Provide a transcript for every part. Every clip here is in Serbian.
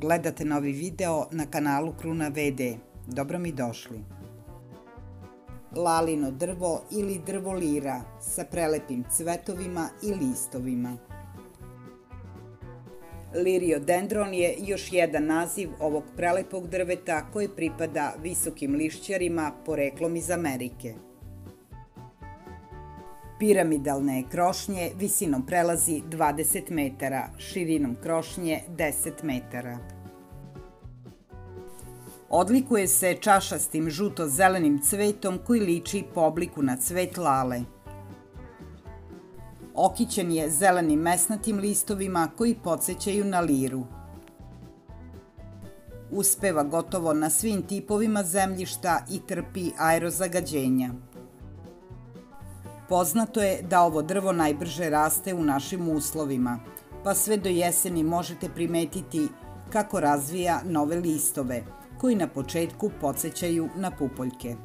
Gledate novi video na kanalu Kruna VD. Dobro mi došli. Lalino drvo ili drvo lira sa prelepim cvetovima i listovima. Liriodendron je još jedan naziv ovog prelepog drveta koji pripada visokim lišćarima poreklom iz Amerike. Piramidalne krošnje visinom prelazi 20 metara, širinom krošnje 10 metara. Odlikuje se čašastim žuto-zelenim cvetom koji liči po obliku na cvet lale. Okićen je zelenim mesnatim listovima koji podsjećaju na liru. Uspeva gotovo na svim tipovima zemljišta i trpi aerozagađenja. Poznato je da ovo drvo najbrže raste u našim uslovima, pa sve do jeseni možete primetiti kako razvija nove listove, koji na početku podsjećaju na pupoljke.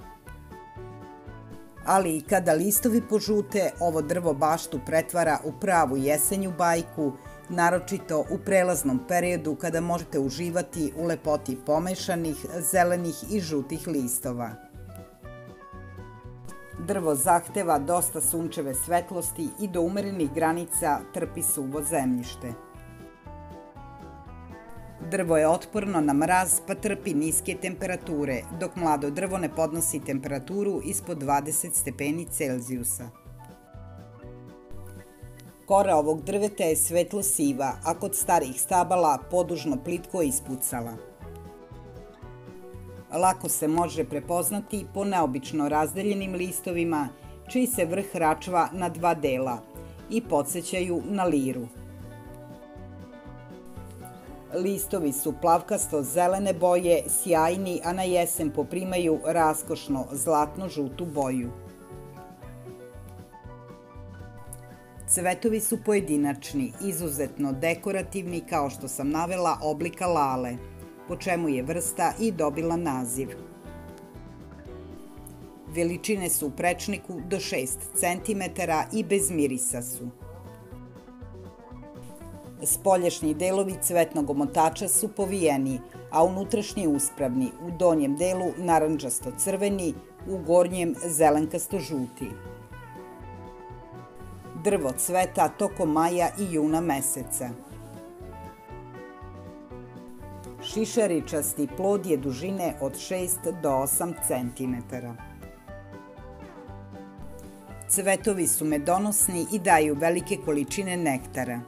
Ali i kada listovi požute, ovo drvo baštu pretvara u pravu jesenju bajku, naročito u prelaznom periodu kada možete uživati u lepoti pomešanih, zelenih i žutih listova. Drvo zahteva dosta sunčeve svetlosti i do umerenih granica trpi suvo zemljište. Drvo je otporno na mraz pa trpi niske temperature, dok mlado drvo ne podnosi temperaturu ispod 20 stepeni Celzijusa. Kora ovog drveta je svetlo siva, a kod starih stabala podužno plitko ispucala. Lako se može prepoznati po neobično razdeljenim listovima, čiji se vrh račva na dva dela i podsjećaju na liru. Listovi su plavkasto-zelene boje, sjajni, a na jesen poprimaju raskošno zlatno-žutu boju. Cvetovi su pojedinačni, izuzetno dekorativni, kao što sam navela oblika lale – po čemu je vrsta i dobila naziv. Veličine su u prečniku do 6 cm i bez mirisa su. Spolješnji delovi cvetnog omotača su povijeni, a unutrašnji uspravni, u donjem delu naranđasto-crveni, u gornjem zelenkasto-žuti. Drvo cveta tokom maja i juna meseca. Šišaričasti plod je dužine od 6 do 8 cm. Cvetovi su medonosni i daju velike količine nektara.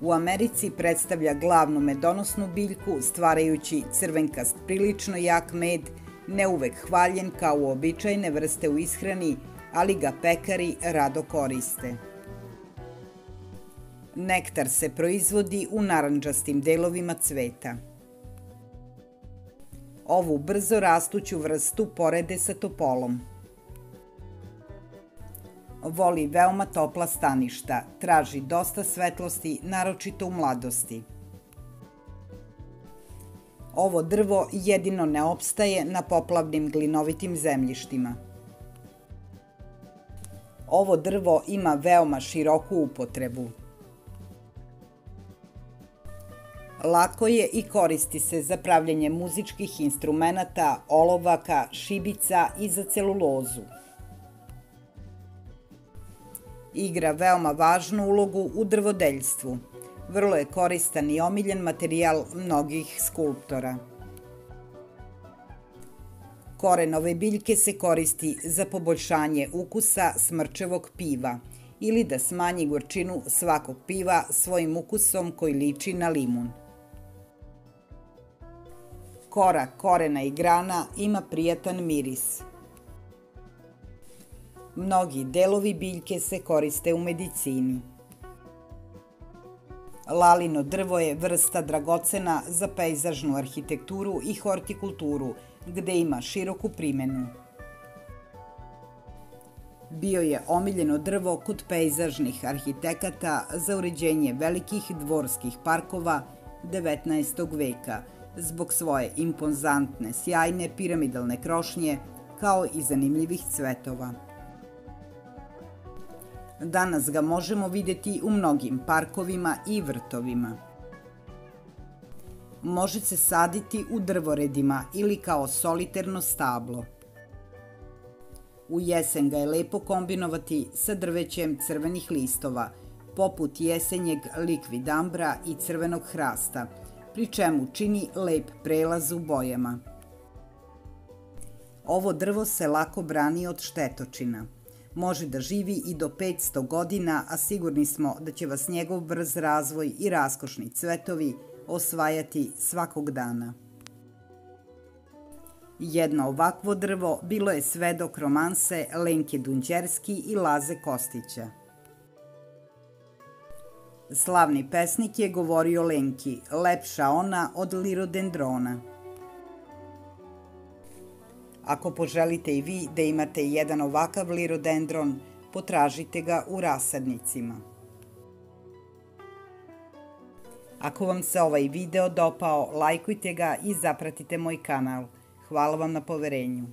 U Americi predstavlja glavnu medonosnu biljku, stvarajući crvenkast prilično jak med, ne uvek hvaljen kao uobičajne vrste u ishrani, ali ga pekari rado koriste. Nektar se proizvodi u naranđastim delovima cveta. Ovu brzo rastuću vrstu porede sa topolom. Voli veoma topla staništa, traži dosta svetlosti, naročito u mladosti. Ovo drvo jedino ne opstaje na poplavnim glinovitim zemljištima. Ovo drvo ima veoma široku upotrebu. Lako je i koristi se za pravljanje muzičkih instrumenta, olovaka, šibica i za celulozu. Igra veoma važnu ulogu u drvodeljstvu. Vrlo je koristan i omiljen materijal mnogih skulptora. Koren ove biljke se koristi za poboljšanje ukusa smrčevog piva ili da smanji gorčinu svakog piva svojim ukusom koji liči na limun. Kora, korena i grana ima prijatan miris. Mnogi delovi biljke se koriste u medicini. Lalino drvo je vrsta dragocena za pejzažnu arhitekturu i hortikulturu, gde ima široku primenu. Bio je omiljeno drvo kod pejzažnih arhitekata za uređenje velikih dvorskih parkova 19. veka – zbog svoje impozantne, sjajne piramidalne krošnje, kao i zanimljivih cvetova. Danas ga možemo videti u mnogim parkovima i vrtovima. Može se saditi u drvoredima ili kao soliterno stablo. U jesen ga je lepo kombinovati sa drvećem crvenih listova, poput jesenjeg likvidambra i crvenog hrasta, pri čemu čini lep prelaz u bojama. Ovo drvo se lako brani od štetočina. Može da živi i do 500 godina, a sigurni smo da će vas njegov brz razvoj i raskošni cvetovi osvajati svakog dana. Jedno ovakvo drvo bilo je svedok romanse Lenke Dunđerski i Laze Kostića. Slavni pesnik je govorio Lenki, lepša ona od lirodendrona. Ako poželite i vi da imate jedan ovakav lirodendron, potražite ga u rasadnicima. Ako vam se ovaj video dopao, lajkujte ga i zapratite moj kanal. Hvala vam na poverenju.